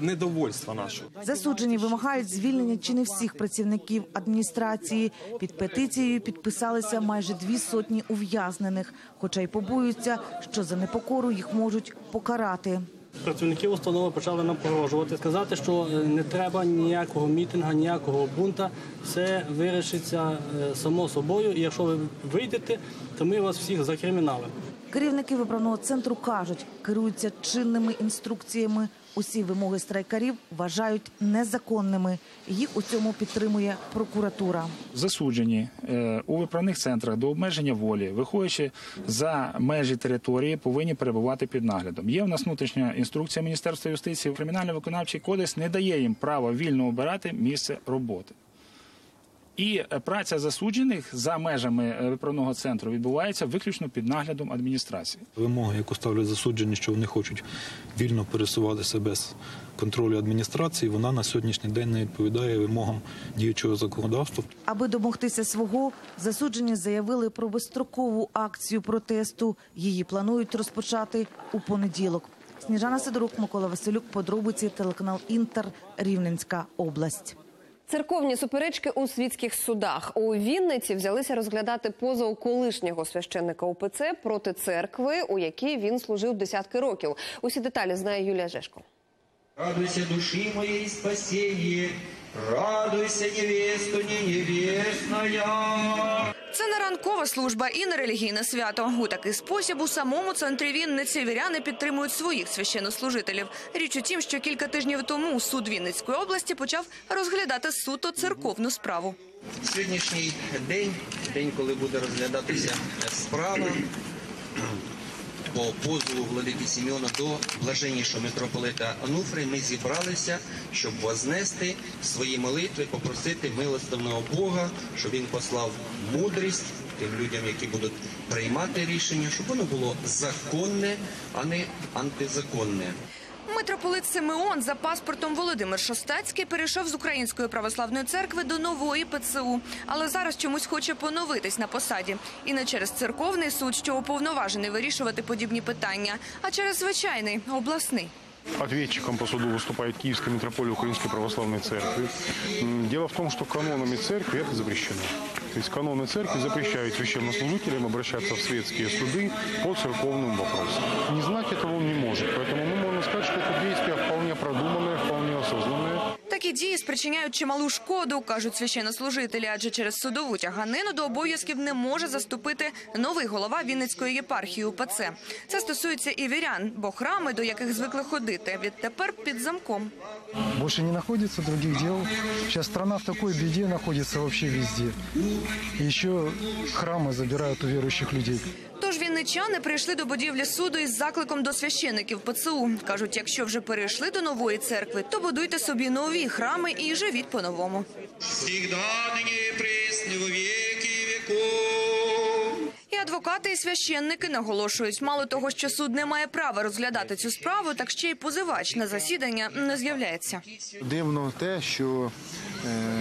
[SPEAKER 42] недовольства нашого.
[SPEAKER 32] Засуджені вимагають звільнення чи не всіх працівників адміністрації. Під петицією підписалися майже дві сотні ув'язнених, хоча й побоюються, що за непокору їх можуть покарати.
[SPEAKER 41] Працівники установи почали нам погрожувати, сказати, що е, не треба ніякого мітинга, ніякого бунта. Все вирішиться е, само собою. І якщо ви вийдете, то ми вас всіх закриміналимо.
[SPEAKER 32] Керівники виправного центру кажуть, керуються чинними інструкціями. Усі вимоги страйкарів вважають незаконними. Їх у цьому підтримує прокуратура.
[SPEAKER 43] засуджені е, у виправних центрах до обмеження волі, виходячи за межі території, повинні перебувати під наглядом. Є в нас внутрішня інструкція Міністерства юстиції. Кримінально-виконавчий кодекс не дає їм права вільно обирати місце роботи.
[SPEAKER 44] І е, праця засуджених за межами е, виправного центру відбувається виключно під наглядом адміністрації.
[SPEAKER 45] Вимога, яку ставлять засуджені, що вони хочуть вільно пересуватися без контролю адміністрації, вона на сьогоднішній день не відповідає вимогам діючого законодавства.
[SPEAKER 46] Аби домогтися свого, засуджені заявили про безстрокову акцію протесту. Її планують розпочати у понеділок. Сніжана Сидорук, Микола Василюк, подробиці, телеканал Інтер, Рівненська область.
[SPEAKER 1] Церковні суперечки у світських судах у Вінниці взялися розглядати позов колишнього священника УПЦ проти церкви, у якій він служив десятки років. Усі деталі знає Юлія Жешко.
[SPEAKER 47] Радуйся, душі моєї спасение, радуйся, невесту не невестная.
[SPEAKER 38] Це не ранкова служба і не релігійне свято. У такий спосіб у самому центрі Вінниці віряни підтримують своїх священнослужителів. Річ у тім, що кілька тижнів тому суд Вінницької області почав розглядати суто церковну справу.
[SPEAKER 47] Сьогоднішній день, день, коли буде розглядатися справа по позову владики Сімеона до блаженнішого митрополита Ануфри, ми зібралися, щоб вознести свої молитви, попросити милостивного Бога, щоб він послав мудрість тим людям, які будуть приймати рішення, щоб воно було законне, а не антизаконне.
[SPEAKER 38] Митрополит Симеон за паспортом Володимир Шостацький перейшов з Української православної церкви до нової ПЦУ, але зараз чомусь хоче поновитись на посаді. І не через церковний суд, що уповноважений вирішувати подібні питання, а через звичайний обласний.
[SPEAKER 48] Ответчиком по суду выступает Киевская митрополия Украинской Православной Церкви. Дело в том, что канонами церкви это запрещено. То есть каноны церкви запрещают священнослужителям обращаться в светские суды по церковным вопросам. Не знать этого он не может. Поэтому мы можем сказать, что это действие вполне продуманное, вполне осознанное.
[SPEAKER 38] Такі дії спричиняють чималу шкоду, кажуть священнослужителі, адже через судову тяганину до обов'язків не може заступити новий голова Вінницької єпархії УПЦ. Це стосується і вірян, бо храми, до яких звикли ходити, відтепер під замком.
[SPEAKER 49] Больше не находится других дел. Сейчас страна в такой беде находится вообще везде. И еще храмы забирают у верующих людей.
[SPEAKER 38] Тож вінничани прийшли до будівлі суду із закликом до священиків ПЦУ. кажуть, якщо вже перейшли до нової церкви, то будуйте собі нові храми і живіть
[SPEAKER 47] веки веков.
[SPEAKER 38] І адвокати і священники наголошують, мало того, що суд не має права розглядати цю справу, так ще й позивач на засідання не з'являється.
[SPEAKER 50] Дивно те, що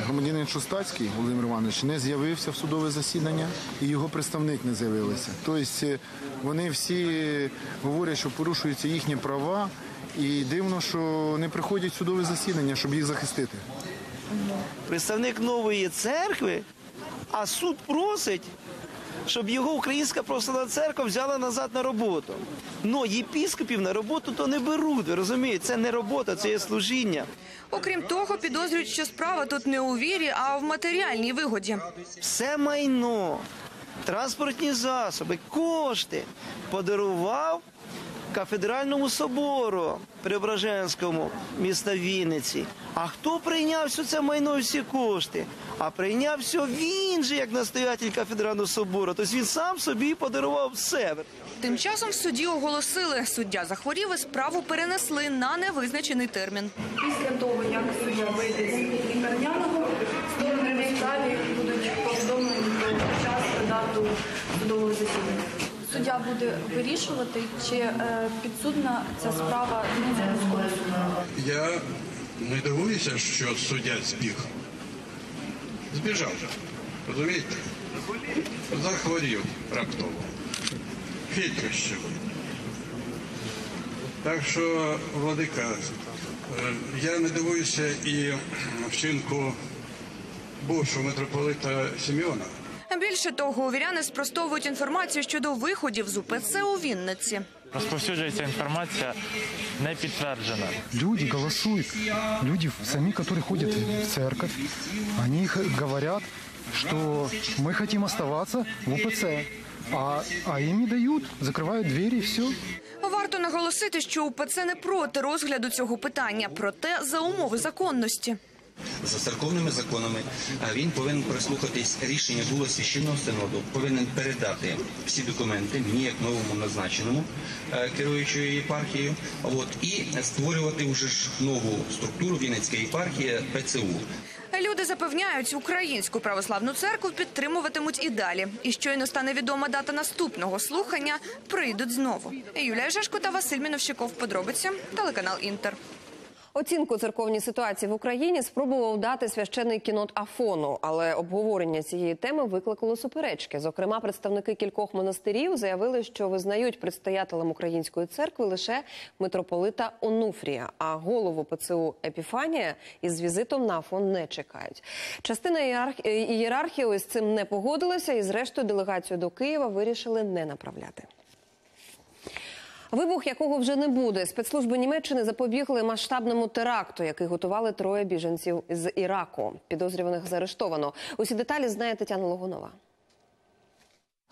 [SPEAKER 50] громадянин Шостацький Володимир Іванович не з'явився в судове засідання і його представник не з'явився. Тобто е, вони всі говорять, що порушуються їхні права, і дивно, що не приходять в судове засідання, щоб їх захистити.
[SPEAKER 32] представник нової церкви, а суд просить, щоб його Українська православна церква взяла назад на роботу. Ну, єпіскопів на роботу то не беруть, ви розумієте? Це не робота, це є служіння.
[SPEAKER 38] Окрім того, підозрюють, що справа тут не у вірі, а в матеріальній вигоді.
[SPEAKER 32] Все майно, транспортні засоби, кошти подарував кафедральному собору Преображенському міста Вінниці. А хто прийняв все це майно і всі кошти? А прийняв все він же, як настоятель кафедрального собору. Тобто він сам собі подарував себе.
[SPEAKER 38] Тим часом в суді оголосили, суддя захворів і справу перенесли на невизначений термін.
[SPEAKER 51] Після того, як суддя вийде з лікарняного, сторони в справі будуть повідомлені про час дату судового засідання. Суддя буде вирішувати, чи е, підсудна ця справа.
[SPEAKER 47] Я не дивуюся, що суддя збіг. Збіжав. Розумієте? Захворів раптово. Хитрощів. Так що, Владика, е, я не дивуюся і вчинку бувшого митрополита Сімеона.
[SPEAKER 38] Більше того, увіряни спростовують інформацію щодо виходів з УПЦ у Вінниці.
[SPEAKER 52] Розповсюджується інформація не підтверджена.
[SPEAKER 49] Люди голосуют. Люди сами, которые ходят в церковь, они х- говорят, что мы хотим оставаться в УПЦ. А, а им не дают, закрывают двери и все.
[SPEAKER 38] Варто наголосити, що УПЦ не проти розгляду цього питання, проте за умови законності.
[SPEAKER 47] За церковними законами він повинен прислухатись рішення було священного синоду, повинен передати всі документи мені як новому назначеному е, керуючою єпархією. От і створювати вже ж нову структуру Вінницька єпархія ПЦУ.
[SPEAKER 38] Люди запевняють, українську православну церкву підтримуватимуть і далі. І щойно стане відома дата наступного слухання, прийдуть знову. Юлія Жешко та Василь Міновщиков. Подробиці телеканал Інтер.
[SPEAKER 1] Оцінку церковній ситуації в Україні спробував дати священний кінот Афону, але обговорення цієї теми викликало суперечки. Зокрема, представники кількох монастирів заявили, що визнають предстоятелем української церкви лише митрополита Онуфрія, а голову ПЦУ Епіфанія із візитом на Афон не чекають. Частина ієрарх- ієрархії ось цим не погодилася, і зрештою делегацію до Києва вирішили не направляти. Вибух якого вже не буде. Спецслужби Німеччини запобігли масштабному теракту, який готували троє біженців з Іраку. Підозрюваних заарештовано. Усі деталі знає Тетяна Логунова.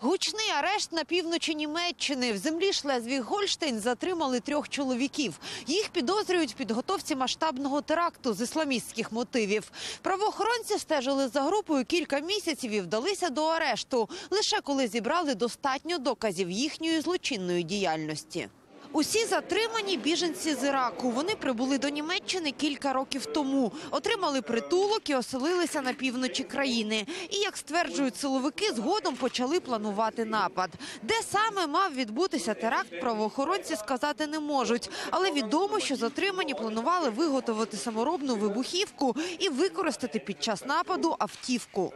[SPEAKER 53] Гучний арешт на півночі Німеччини. В землі Шлезвіг-Гольштейн затримали трьох чоловіків. Їх підозрюють в підготовці масштабного теракту з ісламістських мотивів. Правоохоронці стежили за групою кілька місяців і вдалися до арешту, лише коли зібрали достатньо доказів їхньої злочинної діяльності. Усі затримані біженці з Іраку. Вони прибули до Німеччини кілька років тому, отримали притулок і оселилися на півночі країни. І як стверджують силовики, згодом почали планувати напад. Де саме мав відбутися теракт, правоохоронці сказати не можуть. Але відомо, що затримані планували виготовити саморобну вибухівку і використати під час нападу автівку.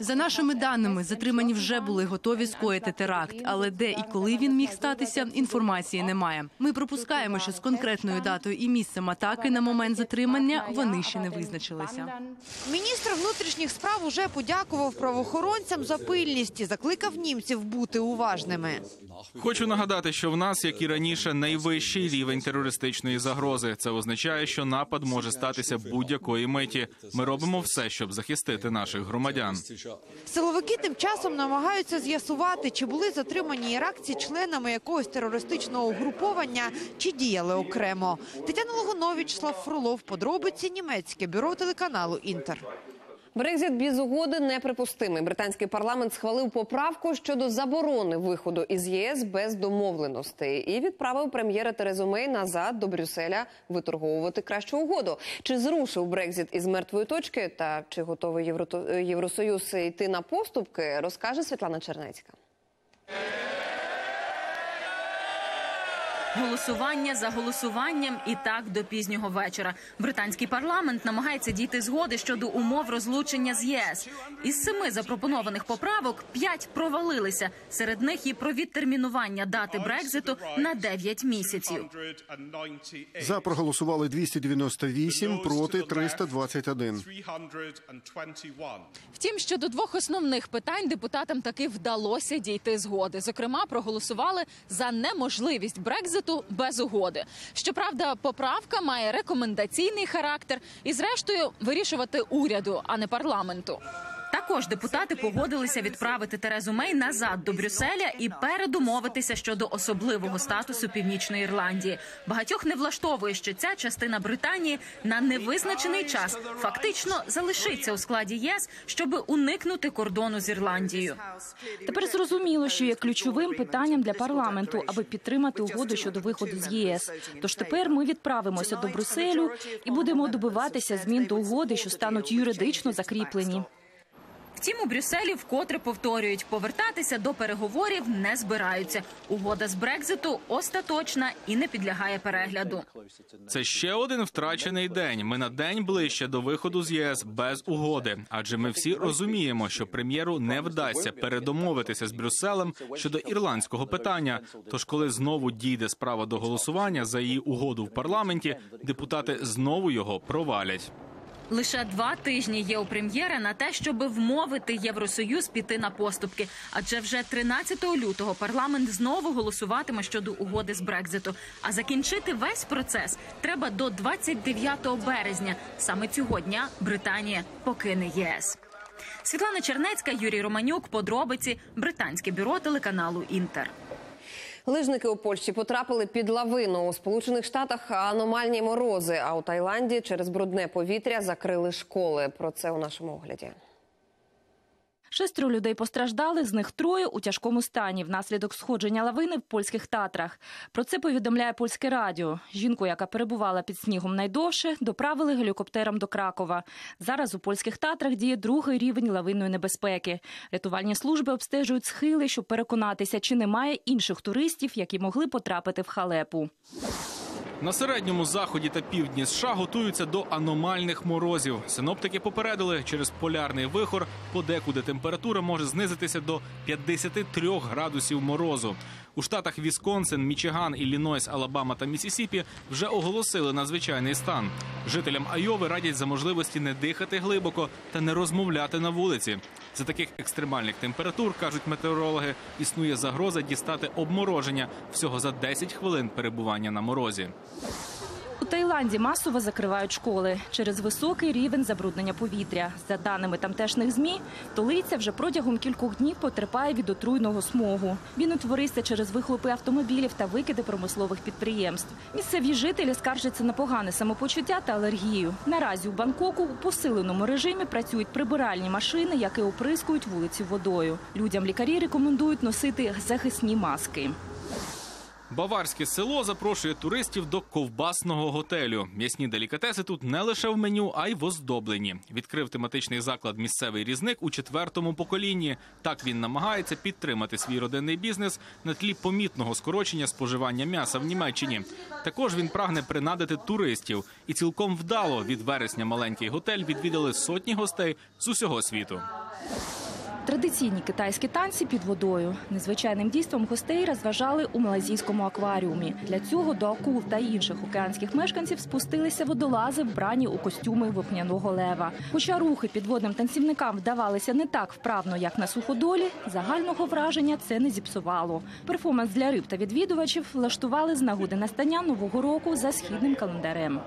[SPEAKER 54] За нашими даними, затримані вже були готові скоїти теракт, але де і коли він міг статися, інформації немає. Ми пропускаємо, що з конкретною датою і місцем атаки на момент затримання вони ще не визначилися.
[SPEAKER 53] Міністр внутрішніх справ уже подякував правоохоронцям за пильність і закликав німців бути уважними.
[SPEAKER 8] Хочу нагадати, що в нас, як і раніше, найвищий рівень терористичної загрози. Це означає, що напад може статися будь-якої миті. Ми робимо все, щоб захистити наших громадян.
[SPEAKER 53] Силовики тим часом намагаються з'ясувати, чи були затримані іракці членами якогось терористичного угруповання, чи діяли окремо. Тетяна Логунович, Слав Фролов, подробиці німецьке бюро телеканалу Інтер.
[SPEAKER 1] Брекзит без угоди неприпустимий. Британський парламент схвалив поправку щодо заборони виходу із ЄС без домовленостей і відправив прем'єра Терезу Мей назад до Брюсселя виторговувати кращу угоду. Чи зрушив Брекзит із мертвої точки та чи готовий Євросоюз йти на поступки, розкаже Світлана Чернецька.
[SPEAKER 55] Голосування за голосуванням і так до пізнього вечора. Британський парламент намагається дійти згоди щодо умов розлучення з ЄС. Із семи запропонованих поправок п'ять провалилися. Серед них і про відтермінування дати Брекзиту на 9 місяців.
[SPEAKER 56] За проголосували 298, проти 321.
[SPEAKER 57] Втім, щодо двох основних питань депутатам таки вдалося дійти згоди. Зокрема, проголосували за неможливість Брекзиту без угоди. Щоправда, поправка має рекомендаційний характер і, зрештою, вирішувати уряду, а не парламенту.
[SPEAKER 55] Також депутати погодилися відправити Терезу Мей назад до Брюсселя і передумовитися щодо особливого статусу Північної Ірландії. Багатьох не влаштовує, що ця частина Британії на невизначений час фактично залишиться у складі ЄС, щоб уникнути кордону з Ірландією.
[SPEAKER 49] Тепер зрозуміло, що є ключовим питанням для парламенту, аби підтримати угоду щодо виходу з ЄС. Тож тепер ми відправимося до Брюсселю і будемо добиватися змін до угоди, що стануть юридично закріплені.
[SPEAKER 55] Втім, у Брюсселі вкотре повторюють, повертатися до переговорів не збираються. Угода з Брекзиту остаточна і не підлягає перегляду.
[SPEAKER 8] Це ще один втрачений день. Ми на день ближче до виходу з ЄС без угоди. Адже ми всі розуміємо, що прем'єру не вдасться передомовитися з Брюсселем щодо ірландського питання. Тож, коли знову дійде справа до голосування за її угоду в парламенті, депутати знову його провалять.
[SPEAKER 55] Лише два тижні є у прем'єра на те, щоб вмовити Євросоюз піти на поступки. Адже вже 13 лютого парламент знову голосуватиме щодо угоди з Брекзиту. А закінчити весь процес треба до 29 березня. Саме цього дня Британія покине ЄС. Світлана Чернецька, Юрій Романюк. Подробиці британське бюро телеканалу Інтер.
[SPEAKER 1] Лижники у Польщі потрапили під лавину. У Сполучених Штатах аномальні морози, а у Таїланді через брудне повітря закрили школи. Про це у нашому огляді.
[SPEAKER 49] Шестеро людей постраждали, з них троє у тяжкому стані внаслідок сходження лавини в польських татрах. Про це повідомляє польське радіо. Жінку, яка перебувала під снігом найдовше, доправили гелікоптером до Кракова. Зараз у польських татрах діє другий рівень лавинної небезпеки. Рятувальні служби обстежують схили, щоб переконатися, чи немає інших туристів, які могли потрапити в халепу.
[SPEAKER 8] На середньому заході та півдні США готуються до аномальних морозів. Синоптики попередили, через полярний вихор подекуди температура може знизитися до 53 градусів морозу. У штатах Вісконсин, Мічиган, Іллінойс, Алабама та Місісіпі вже оголосили надзвичайний стан. Жителям Айови радять за можливості не дихати глибоко та не розмовляти на вулиці. За таких екстремальних температур кажуть метеорологи, існує загроза дістати обмороження всього за 10 хвилин перебування на морозі.
[SPEAKER 49] У Таїланді масово закривають школи через високий рівень забруднення повітря. За даними тамтешних змі, столиця вже протягом кількох днів потерпає від отруйного смогу. Він утворився через вихлопи автомобілів та викиди промислових підприємств. Місцеві жителі скаржаться на погане самопочуття та алергію. Наразі у Бангкоку у посиленому режимі працюють прибиральні машини, які оприскують вулиці водою. Людям лікарі рекомендують носити захисні маски.
[SPEAKER 8] Баварське село запрошує туристів до ковбасного готелю. М'ясні делікатеси тут не лише в меню, а й в оздобленні. Відкрив тематичний заклад місцевий різник у четвертому поколінні. Так він намагається підтримати свій родинний бізнес на тлі помітного скорочення споживання м'яса в Німеччині. Також він прагне принадити туристів, і цілком вдало від вересня маленький готель відвідали сотні гостей з усього світу.
[SPEAKER 49] Традиційні китайські танці під водою. Незвичайним дійством гостей розважали у малазійському акваріумі. Для цього до акул та інших океанських мешканців спустилися водолази, вбрані у костюми вогняного лева. Хоча рухи підводним танцівникам вдавалися не так вправно, як на суходолі, загального враження це не зіпсувало. Перформанс для риб та відвідувачів влаштували з нагоди настання нового року за східним календарем.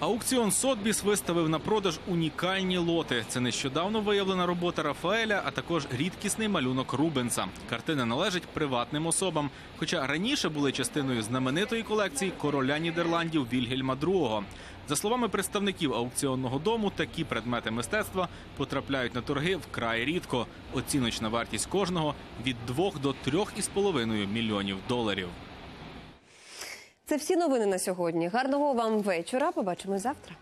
[SPEAKER 8] Аукціон Сотбіс виставив на продаж унікальні лоти. Це нещодавно виявлена робота Рафаеля, а також рідкісний малюнок Рубенса. Картина належить приватним особам, хоча раніше були частиною знаменитої колекції короля Нідерландів Вільгельма II. За словами представників аукціонного дому, такі предмети мистецтва потрапляють на торги вкрай рідко. Оціночна вартість кожного від 2 до 3,5 мільйонів доларів.
[SPEAKER 1] Це всі новини на сьогодні. Гарного вам вечора. Побачимо завтра.